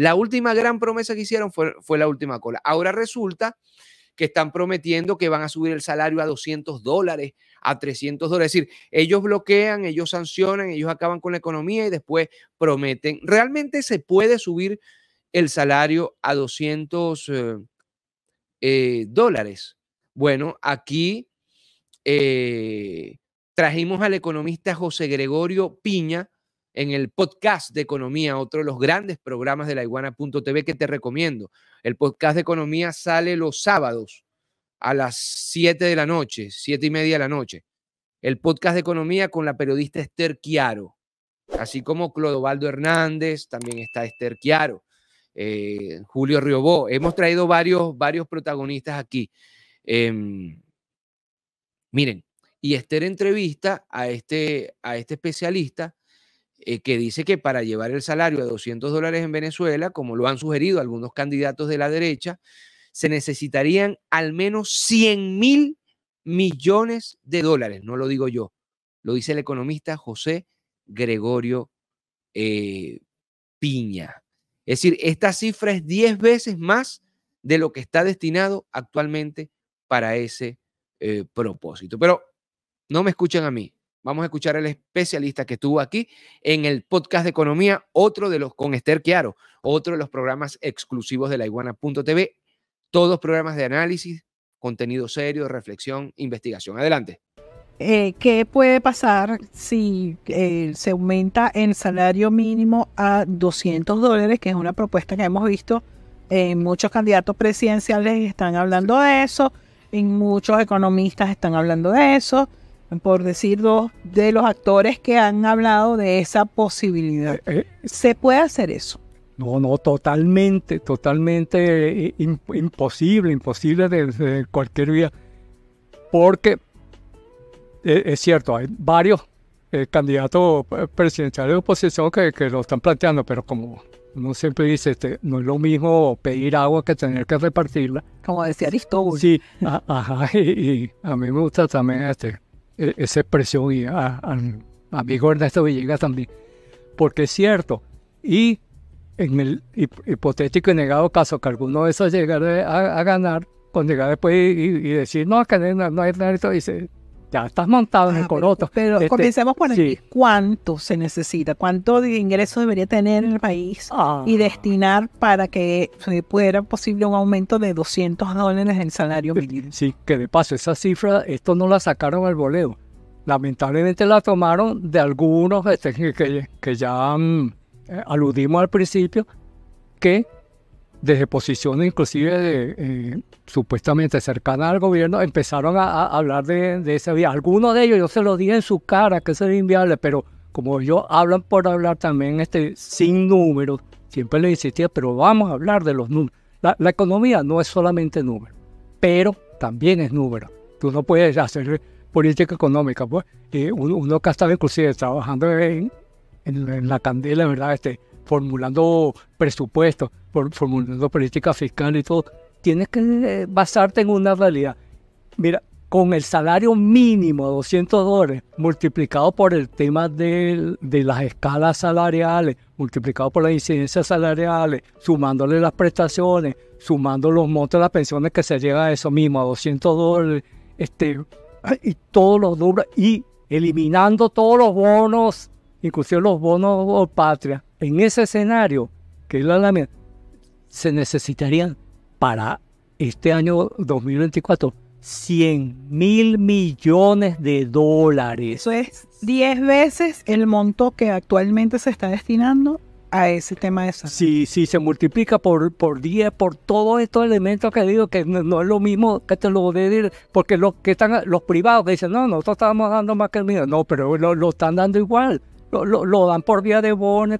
La última gran promesa que hicieron fue, fue la última cola. Ahora resulta que están prometiendo que van a subir el salario a 200 dólares, a 300 dólares. Es decir, ellos bloquean, ellos sancionan, ellos acaban con la economía y después prometen. ¿Realmente se puede subir el salario a 200 eh, eh, dólares? Bueno, aquí eh, trajimos al economista José Gregorio Piña en el podcast de economía, otro de los grandes programas de la iguana.tv que te recomiendo. El podcast de economía sale los sábados a las 7 de la noche, 7 y media de la noche. El podcast de economía con la periodista Esther Chiaro, así como Clodovaldo Hernández, también está Esther Chiaro, eh, Julio Riobó. Hemos traído varios, varios protagonistas aquí. Em, miren, y Esther entrevista a este, a este especialista eh, que dice que para llevar el salario a 200 dólares en Venezuela, como lo han sugerido algunos candidatos de la derecha, se necesitarían al menos 100 mil millones de dólares. No lo digo yo, lo dice el economista José Gregorio eh, Piña. Es decir, esta cifra es 10 veces más de lo que está destinado actualmente para ese eh, propósito. Pero no me escuchan a mí. Vamos a escuchar al especialista que estuvo aquí en el podcast de economía, otro de los con Esther Chiaro, otro de los programas exclusivos de la iguana.tv, todos programas de análisis, contenido serio, reflexión, investigación. Adelante. Eh, ¿Qué puede pasar si eh, se aumenta el salario mínimo a 200 dólares, que es una propuesta que hemos visto en muchos candidatos presidenciales están hablando de eso, en muchos economistas están hablando de eso? Por decir dos de los actores que han hablado de esa posibilidad. Eh, eh. ¿Se puede hacer eso? No, no, totalmente, totalmente eh, imposible, imposible desde cualquier vía. Porque es cierto, hay varios candidatos presidenciales de oposición que, que, lo están planteando, pero como uno siempre dice, este, no es lo mismo pedir agua que tener que repartirla. Como decía Aristóbulo. Sí, ajá, y, a mí me gusta también este, esa expresión y a, mi amigo Ernesto Villegas también, porque es cierto. Y en el hipotético y negado caso que alguno de esos llegara a, ganar, con llegar después y, decir, no, que no, no hay nada, dice, ya estás montado en el ah, coroto. Pero, este, comencemos por aquí. ¿Cuánto se necesita? ¿Cuánto de ingreso debería tener el país ah. y destinar para que se pudiera posible un aumento de 200 dólares en salario mínimo? Sí, que de paso, esa cifra, esto no la sacaron al boleo. Lamentablemente la tomaron de algunos este, que, que, ya mm, eh, aludimos al principio, que desde posiciones inclusive de, eh, supuestamente cercanas al gobierno, empezaron a, hablar de, de, ese. Algunos de ellos yo se lo dije en su cara que sería inviable, pero como ellos hablan por hablar también este, sin números, siempre les insistía, pero vamos a hablar de los números. La, economía no es solamente números, pero también es número. Tú no puedes hacer política económica, pues. uno, que estaba inclusive trabajando en, en, la candela, ¿verdad? Este, formulando presupuestos, formulando política fiscal y todo, tienes que eh, basarte en una realidad. Mira, con el salario mínimo de 200 dólares multiplicado por el tema de, las escalas salariales, multiplicado por las incidencias salariales, sumándole las prestaciones, sumando los montos de las pensiones que se llega a eso mismo, a 200 dólares, este, y todos los números, y eliminando todos los bonos, inclusive los bonos por patria, en ese escenario, que es la mía, se necesitarían para este año 2024 100 mil millones de dólares. Eso es 10 veces el monto que actualmente se está destinando a ese tema de salud. Sí, sí, se multiplica por, por 10, por todos estos elementos que digo, que no, es lo mismo que te lo de porque los que están, los privados que dicen, no, nosotros estamos dando más que el mío, no, pero lo, lo están dando igual lo, dan por vía de bono,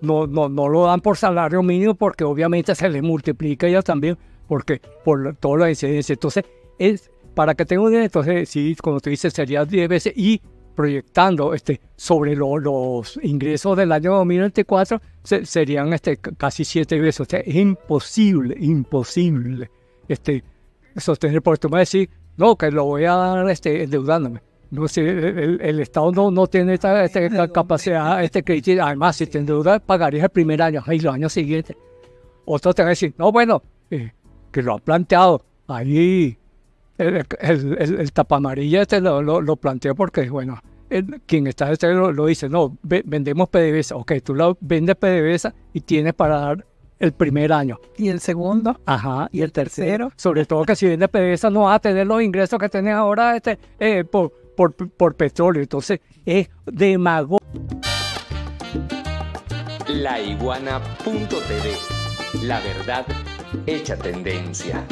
no, no, no lo dan por salario mínimo porque obviamente se le multiplica ya también, porque por toda la incidencia. Entonces, es, para que tengan una idea, entonces, sí, como tú dices, sería 10 veces y proyectando este, sobre los ingresos del año 2024 serían este, casi 7 veces. O sea, es imposible, imposible este, sostener, porque tú me decís, no, que lo voy a dar este, endeudándome no sé, el, Estado no, no tiene esta, capacidad, este crédito. Además, si te endeudas, pagarías el primer año y los años siguientes. Otros te van a decir, no, bueno, eh, que lo han planteado. Ahí el, el, el, el tapamarilla este lo, lo, lo planteó porque, bueno, quien está este lo, lo dice, no, ve- vendemos PDVSA. Ok, tú lo vendes PDVSA y tienes para dar el primer año. Y el segundo, Ajá, y el tercero. Sobre todo que si vendes PDVSA no vas a tener los ingresos que tenés ahora este, eh, por, por, petróleo. Entonces es demagogia. laiguana.tv. La verdad hecha tendencia.